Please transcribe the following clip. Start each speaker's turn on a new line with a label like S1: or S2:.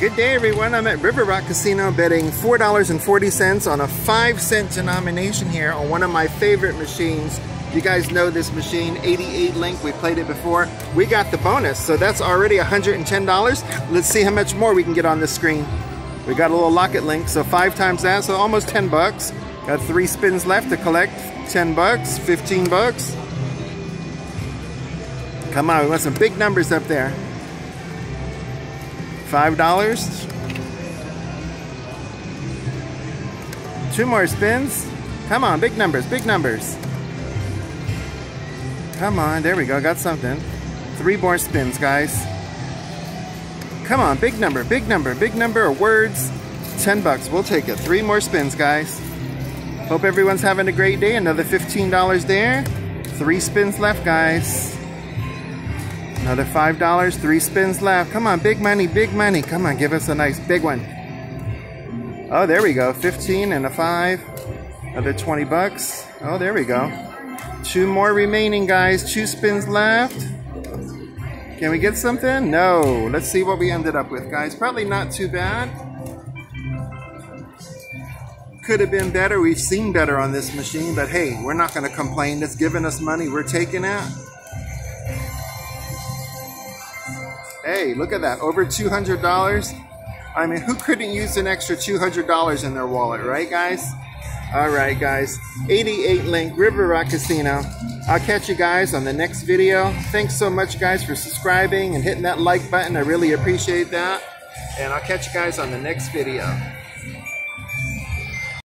S1: Good day everyone, I'm at River Rock Casino betting $4.40 on a 5 cent denomination here on one of my favorite machines. You guys know this machine, 88 Link, we played it before. We got the bonus, so that's already $110. Let's see how much more we can get on the screen. We got a little locket link, so five times that, so almost 10 bucks. Got three spins left to collect, 10 bucks, 15 bucks. Come on, we want some big numbers up there. Five dollars. Two more spins. Come on, big numbers, big numbers. Come on, there we go, got something. Three more spins, guys. Come on, big number, big number, big number of words. 10 bucks, we'll take it. Three more spins, guys. Hope everyone's having a great day. Another $15 there. Three spins left, guys. Another $5, three spins left. Come on, big money, big money. Come on, give us a nice big one. Oh, there we go. 15 and a 5. Another 20 bucks. Oh, there we go. Two more remaining, guys. Two spins left. Can we get something? No. Let's see what we ended up with, guys. Probably not too bad. Could have been better. We've seen better on this machine, but hey, we're not going to complain. It's giving us money. We're taking it. Hey, look at that, over $200. I mean, who couldn't use an extra $200 in their wallet, right guys? All right, guys, 88 Link River Rock Casino. I'll catch you guys on the next video. Thanks so much, guys, for subscribing and hitting that like button. I really appreciate that. And I'll catch you guys on the next video.